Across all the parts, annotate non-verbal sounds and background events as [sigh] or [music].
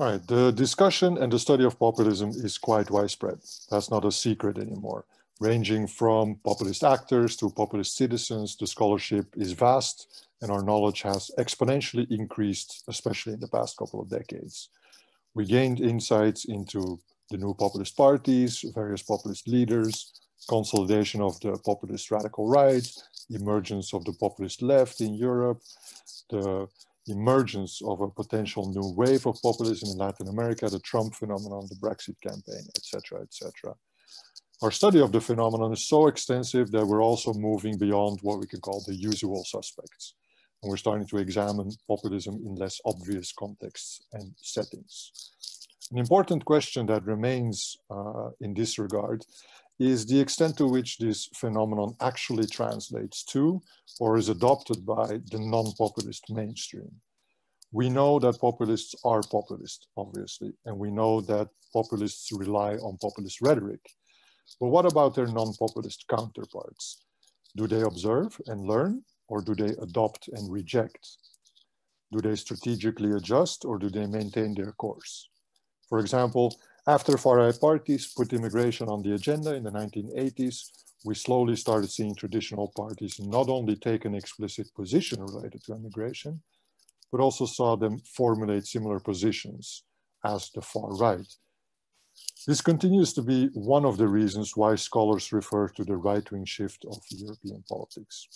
All right, the discussion and the study of populism is quite widespread. That's not a secret anymore. Ranging from populist actors to populist citizens, the scholarship is vast and our knowledge has exponentially increased, especially in the past couple of decades. We gained insights into the new populist parties, various populist leaders, consolidation of the populist radical right, emergence of the populist left in Europe, the emergence of a potential new wave of populism in Latin America, the Trump phenomenon, the Brexit campaign, etc., etc. Our study of the phenomenon is so extensive that we're also moving beyond what we can call the usual suspects. And we're starting to examine populism in less obvious contexts and settings. An important question that remains uh, in this regard is the extent to which this phenomenon actually translates to or is adopted by the non-populist mainstream. We know that populists are populist, obviously, and we know that populists rely on populist rhetoric. But what about their non-populist counterparts? Do they observe and learn, or do they adopt and reject? Do they strategically adjust, or do they maintain their course? For example, after far-right parties put immigration on the agenda in the 1980s, we slowly started seeing traditional parties not only take an explicit position related to immigration, but also saw them formulate similar positions as the far right. This continues to be one of the reasons why scholars refer to the right-wing shift of European politics.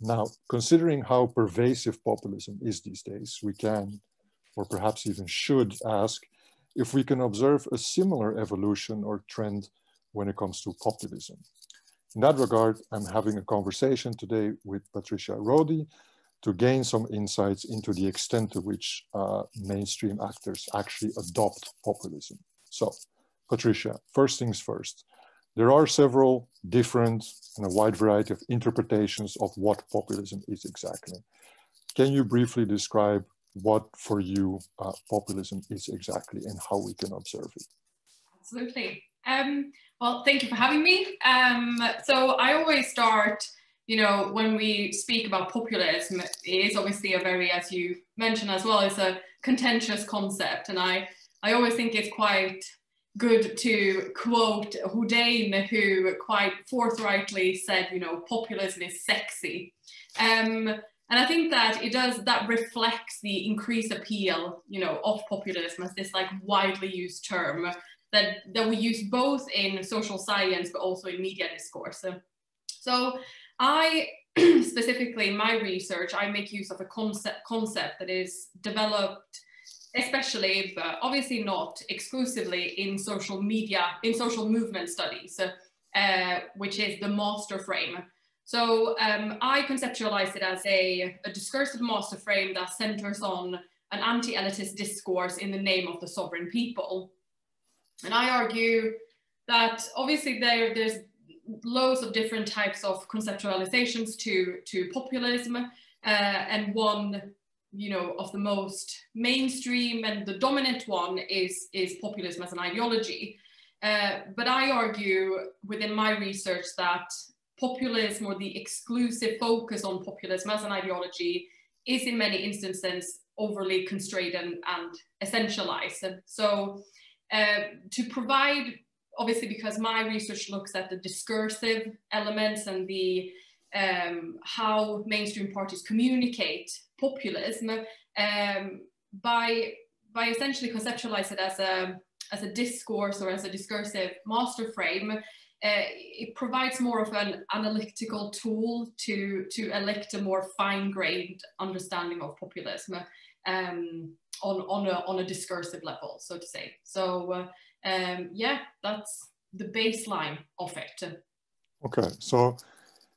Now, considering how pervasive populism is these days, we can, or perhaps even should ask, if we can observe a similar evolution or trend when it comes to populism. In that regard, I'm having a conversation today with Patricia Rodi to gain some insights into the extent to which uh, mainstream actors actually adopt populism. So, Patricia, first things first. There are several different and a wide variety of interpretations of what populism is exactly. Can you briefly describe what for you uh, populism is exactly and how we can observe it. Absolutely. Um, well, thank you for having me. Um, so I always start, you know, when we speak about populism, it is obviously a very, as you mentioned as well, it's a contentious concept. And I, I always think it's quite good to quote Houdain, who quite forthrightly said, you know, populism is sexy. Um, and I think that it does, that reflects the increased appeal, you know, of populism as this like widely used term that, that we use both in social science, but also in media discourse. So I [clears throat] specifically in my research, I make use of a concept, concept that is developed especially, but obviously not exclusively in social media, in social movement studies, uh, which is the master frame. So um, I conceptualize it as a, a discursive master frame that centers on an anti-elitist discourse in the name of the sovereign people. And I argue that obviously there, there's loads of different types of conceptualizations to, to populism. Uh, and one, you know, of the most mainstream and the dominant one is, is populism as an ideology. Uh, but I argue within my research that populism or the exclusive focus on populism as an ideology is in many instances overly constrained and, and essentialized. so uh, to provide, obviously because my research looks at the discursive elements and the um, how mainstream parties communicate populism um, by by essentially conceptualize it as a as a discourse or as a discursive master frame uh, it provides more of an analytical tool to, to elect a more fine-grained understanding of populism um, on, on, a, on a discursive level, so to say. So uh, um, yeah, that's the baseline of it. Okay, so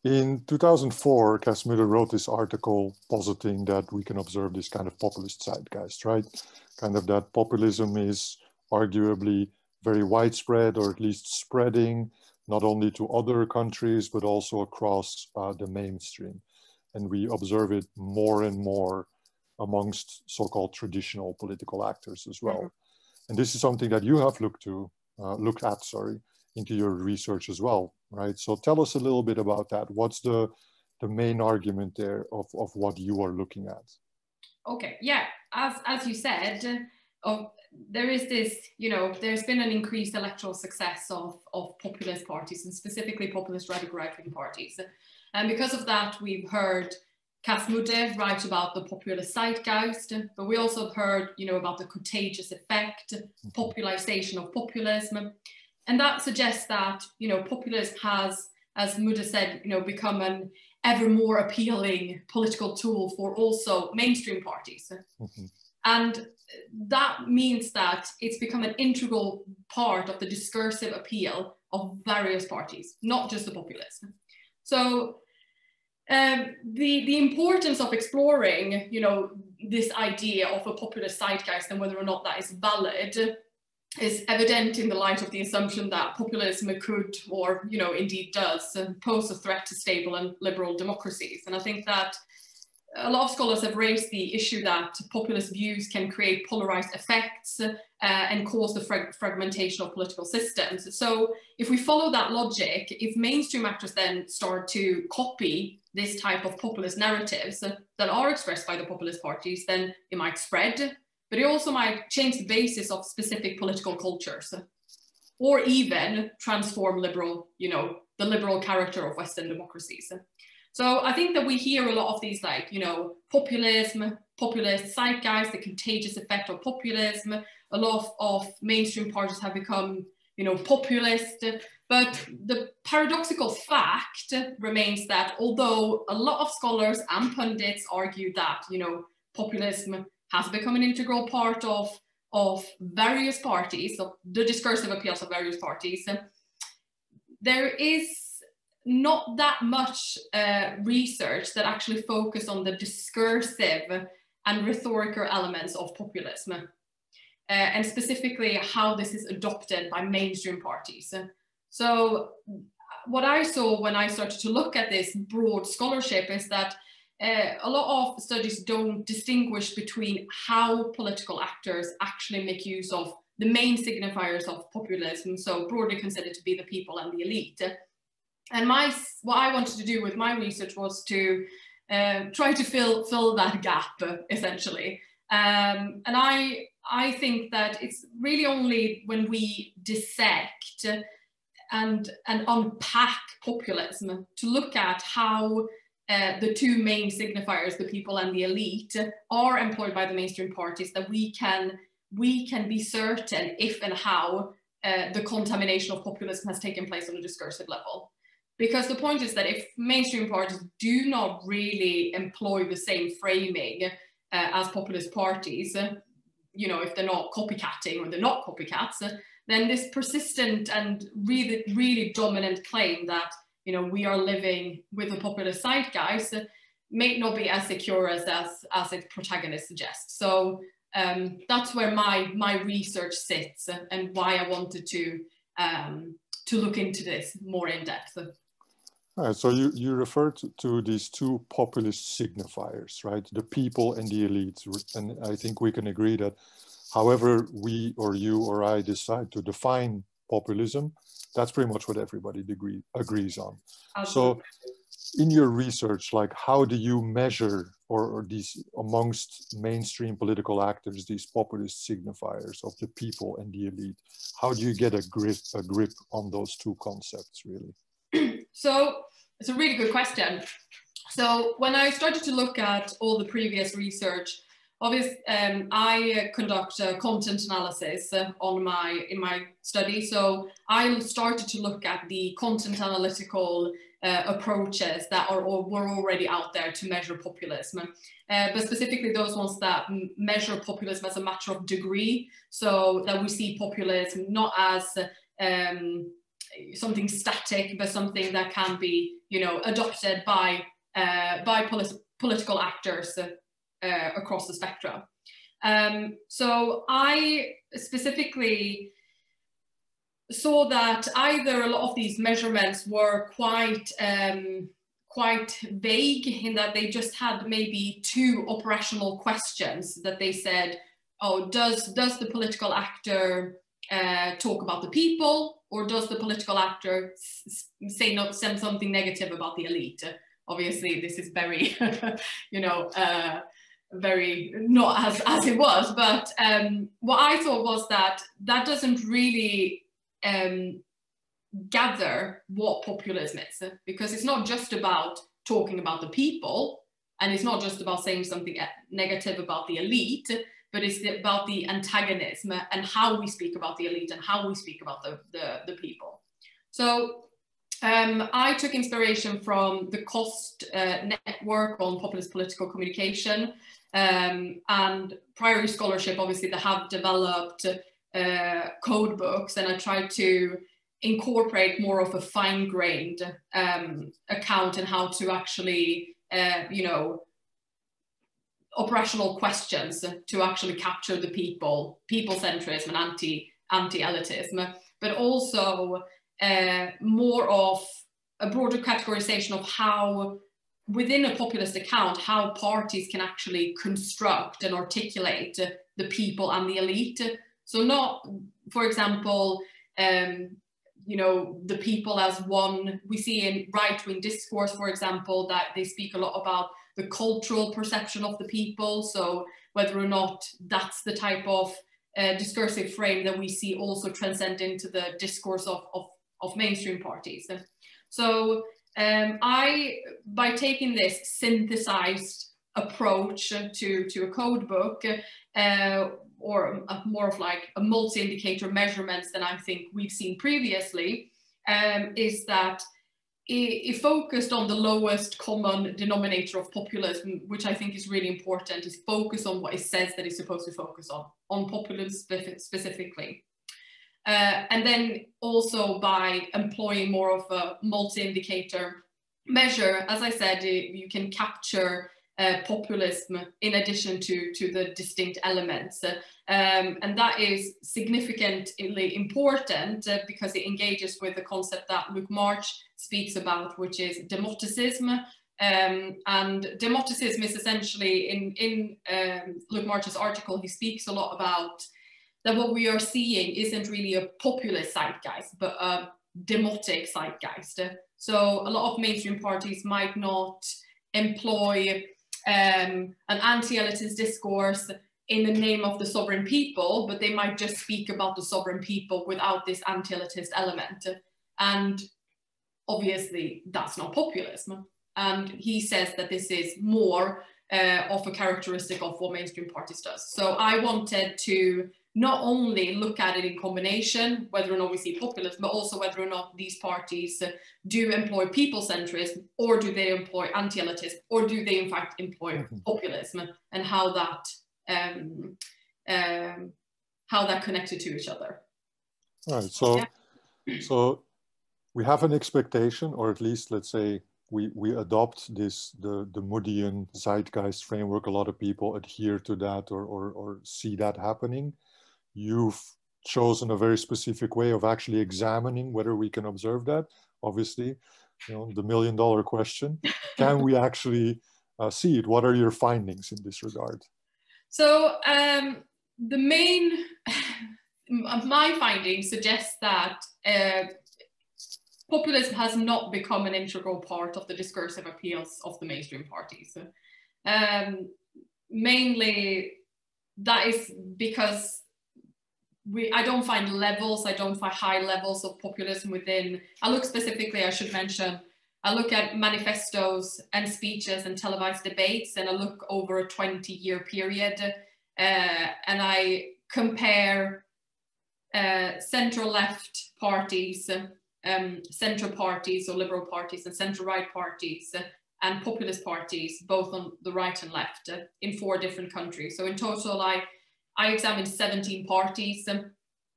in 2004, Cas Mudde wrote this article positing that we can observe this kind of populist zeitgeist, right? Kind of that populism is arguably very widespread or at least spreading not only to other countries, but also across uh, the mainstream. And we observe it more and more amongst so-called traditional political actors as well. Mm -hmm. And this is something that you have looked to, uh, looked at, sorry, into your research as well, right? So tell us a little bit about that. What's the, the main argument there of, of what you are looking at? Okay, yeah, as, as you said, of there is this, you know, there's been an increased electoral success of, of populist parties and specifically populist radical right-wing parties. And because of that, we've heard Cas Mudde write about the populist zeitgeist, but we also have heard, you know, about the contagious effect, mm-hmm. popularization of populism. And that suggests that, you know, populism has, as Mudde said, you know, become an ever more appealing political tool for also mainstream parties. Mm-hmm. And that means that it's become an integral part of the discursive appeal of various parties, not just the populists. So um, the, the importance of exploring, you know, this idea of a populist zeitgeist and whether or not that is valid is evident in the light of the assumption that populism could, or you know, indeed does, pose a threat to stable and liberal democracies. And I think that a lot of scholars have raised the issue that populist views can create polarized effects uh, and cause the frag fragmentation of political systems. So if we follow that logic, if mainstream actors then start to copy this type of populist narratives that are expressed by the populist parties, then it might spread, but it also might change the basis of specific political cultures or even transform liberal, you know, the liberal character of Western democracies. So I think that we hear a lot of these like, you know, populism, populist zeitgeist, the contagious effect of populism. A lot of, mainstream parties have become, you know, populist. But the paradoxical fact remains that although a lot of scholars and pundits argue that, you know, populism has become an integral part of, of various parties, of the discursive appeals of various parties, there is not that much uh, research that actually focus on the discursive and rhetorical elements of populism, uh, and specifically how this is adopted by mainstream parties. So what I saw when I started to look at this broad scholarship is that uh, a lot of studies don't distinguish between how political actors actually make use of the main signifiers of populism, so broadly considered to be the people and the elite, and my what I wanted to do with my research was to uh, try to fill fill that gap essentially. Um, and I I think that it's really only when we dissect and and unpack populism to look at how uh, the two main signifiers, the people and the elite, are employed by the mainstream parties that we can we can be certain if and how uh, the contamination of populism has taken place on a discursive level. Because the point is that if mainstream parties do not really employ the same framing uh, as populist parties, uh, you know, if they're not copycatting or they're not copycats, uh, then this persistent and really, really dominant claim that, you know, we are living with a populist zeitgeist may not be as secure as, as, as its protagonist suggests. So um, that's where my, my research sits and why I wanted to, um, to look into this more in depth. Right, so you, you refer to, to, these two populist signifiers, right? The people and the elites. And I think we can agree that however we or you or I decide to define populism, that's pretty much what everybody degree, agrees on. So in your research, like how do you measure or, or, these amongst mainstream political actors, these populist signifiers of the people and the elite, how do you get a grip, a grip on those two concepts really? So it's a really good question. So when I started to look at all the previous research, obviously um, I conduct a content analysis uh, on my in my study. So I started to look at the content analytical uh, approaches that are or were already out there to measure populism, uh, but specifically those ones that measure populism as a matter of degree. So that we see populism not as um, something static, but something that can be, you know, adopted by uh, by polit political actors uh, across the spectrum. Um, so I specifically saw that either a lot of these measurements were quite um, quite vague in that they just had maybe two operational questions that they said, oh, does does the political actor uh, talk about the people or does the political actor say not send something negative about the elite? Obviously, this is very, [laughs] you know, uh, very not as as it was. But um, what I thought was that that doesn't really um, gather what populism is because it's not just about talking about the people and it's not just about saying something negative about the elite but it's about the antagonism and how we speak about the elite and how we speak about the, the, the people. So um, I took inspiration from the COST uh, network on populist political communication um, and Priory Scholarship, obviously, they have developed uh, code books and I tried to incorporate more of a fine-grained um, account and how to actually, uh, you know, operational questions to actually capture the people, people centrism and anti anti elitism, but also uh, more of a broader categorization of how within a populist account how parties can actually construct and articulate the people and the elite. So not for example um, you know the people as one we see in right-wing discourse for example that they speak a lot about the cultural perception of the people. So whether or not that's the type of uh, discursive frame that we see also transcend into the discourse of, of, of mainstream parties. So um, I, by taking this synthesized approach to, to a code book, uh, or a, more of like a multi-indicator measurements than I think we've seen previously, um, is that it, focused on the lowest common denominator of populism, which I think is really important, is focus on what it says that it's supposed to focus on, on populism specifically. Uh, and then also by employing more of a multi-indicator measure, as I said, you can capture uh, populism in addition to, to the distinct elements. Um, and that is significantly important uh, because it engages with the concept that Luke March speaks about, which is demoticism. Um, and demoticism is essentially, in, in um, Luke March's article, he speaks a lot about that what we are seeing isn't really a populist zeitgeist, but a demotic zeitgeist. So a lot of mainstream parties might not employ um, an anti-elitist discourse in the name of the sovereign people, but they might just speak about the sovereign people without this anti-elitist element. And obviously that's not populism. And he says that this is more uh, of a characteristic of what mainstream parties does. So I wanted to not only look at it in combination, whether or not we see populism, but also whether or not these parties uh, do employ people centrism or do they employ anti-elitism or do they in fact employ mm-hmm. populism and how that um, um, how that connected to each other. All right. So, yeah. so we have an expectation, or at least let's say we, we adopt this, the, the Moodian zeitgeist framework. A lot of people adhere to that or, or, or see that happening you've chosen a very specific way of actually examining whether we can observe that. Obviously, you know, the million dollar question, [laughs] can we actually uh, see it? What are your findings in this regard? So um, the main, [laughs] my findings suggest that uh, populism has not become an integral part of the discursive appeals of the mainstream parties. Um, mainly that is because we, I don't find levels, I don't find high levels of populism within, I look specifically, I should mention, I look at manifestos and speeches and televised debates and I look over a 20 year period uh, and I compare uh, central left parties, um, central parties or liberal parties and central right parties and populist parties, both on the right and left uh, in four different countries. So in total, I I examined 17 parties um,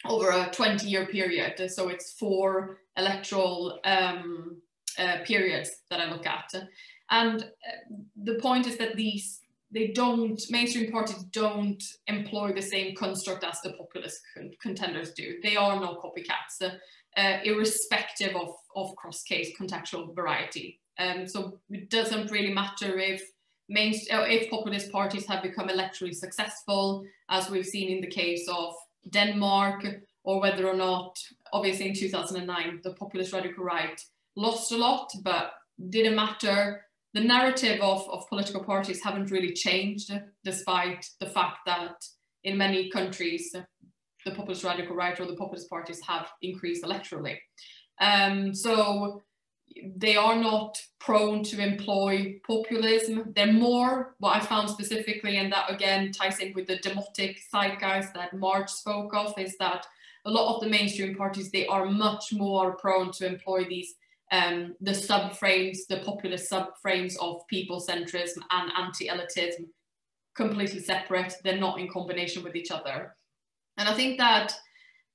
over a 20 year period. So it's four electoral um, uh, periods that I look at. And uh, the point is that these, they don't, mainstream parties don't employ the same construct as the populist con contenders do. They are no copycats, uh, uh, irrespective of, of cross-case contextual variety. Um, so it doesn't really matter if main, uh, if populist parties have become electorally successful, as we've seen in the case of Denmark, or whether or not, obviously in 2009, the populist radical right lost a lot, but didn't matter the narrative of, of political parties haven't really changed despite the fact that in many countries the populist radical right or the populist parties have increased electorally. Um, so they are not prone to employ populism. They're more, what I found specifically, and that again ties in with the demotic zeitgeist that March spoke of, is that a lot of the mainstream parties, they are much more prone to employ these um, the subframes, the populist subframes of people centrism and anti-elitism completely separate. They're not in combination with each other. And I think that,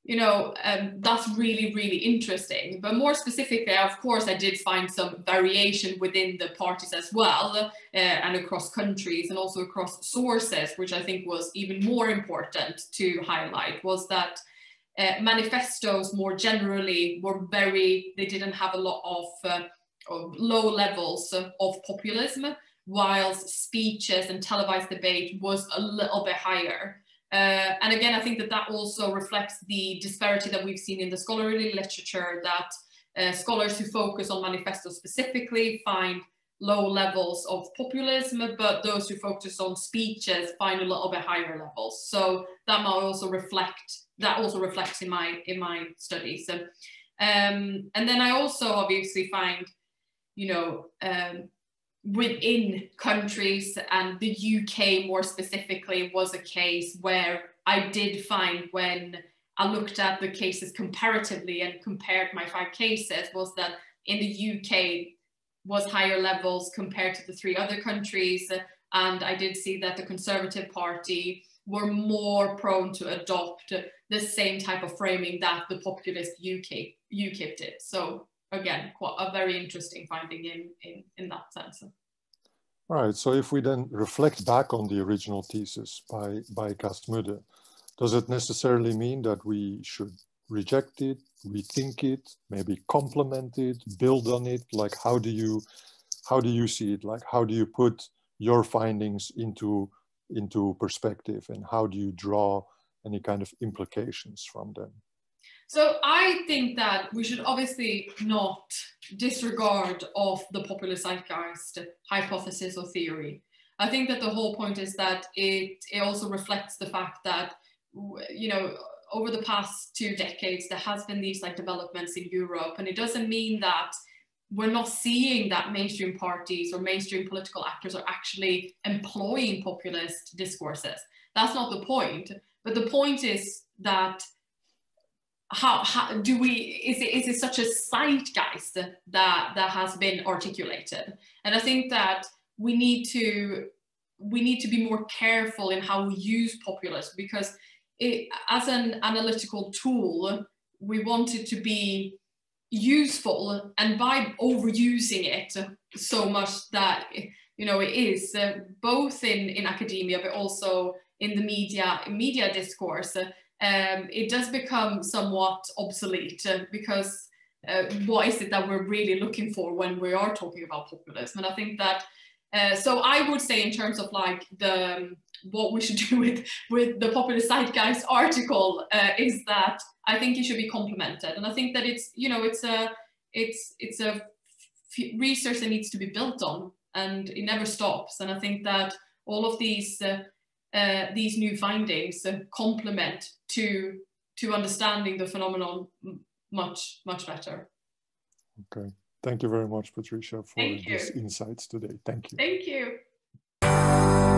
you know, um, that's really, really interesting. But more specifically, of course, I did find some variation within the parties as well uh, and across countries and also across sources, which I think was even more important to highlight was that uh, manifestos more generally were very, they didn't have a lot of, uh, of low levels of populism, whilst speeches and televised debate was a little bit higher. Uh, and again, I think that that also reflects the disparity that we've seen in the scholarly literature that uh, scholars who focus on manifestos specifically find low levels of populism, but those who focus on speeches find a little bit higher levels. So that might also reflect, that also reflects in my, in my studies. So, um, and then I also obviously find, you know, um, within countries and the UK more specifically was a case where I did find when I looked at the cases comparatively and compared my five cases was that in the UK was higher levels compared to the three other countries and I did see that the Conservative Party were more prone to adopt the same type of framing that the populist UK UKIP did. So again, quite a very interesting finding in, in, in that sense. All right, so if we then reflect back on the original thesis by, by Cas Mudde, does it necessarily mean that we should reject it, rethink it, maybe complement it, build on it? Like how do you, how do you see it? Like how do you put your findings into, into perspective and how do you draw any kind of implications from them? So I think that we should obviously not disregard of the populist zeitgeist hypothesis or theory. I think that the whole point is that it, it also reflects the fact that, you know, over the past two decades, there has been these like developments in Europe, and it doesn't mean that we're not seeing that mainstream parties or mainstream political actors are actually employing populist discourses. That's not the point. But the point is that how, how do we is it, is it such a zeitgeist that that has been articulated? And i think that we need to we need to be more careful in how we use populism because it, as an analytical tool we want it to be useful and by overusing it so much that you know it is uh, both in in academia but also in the media media discourse uh, um, it does become somewhat obsolete uh, because uh, what is it that we're really looking for when we are talking about populism? And I think that, uh, so I would say in terms of like the, um, what we should [laughs] do with, with the populist zeitgeist article uh, is that I think it should be complemented. And I think that it's, you know, it's a, it's, it's a research that needs to be built on and it never stops. And I think that all of these uh, these new findings uh, complement to to understanding the phenomenon much much better. Okay, thank you very much, Patricia, for these insights today. Thank you. Thank you.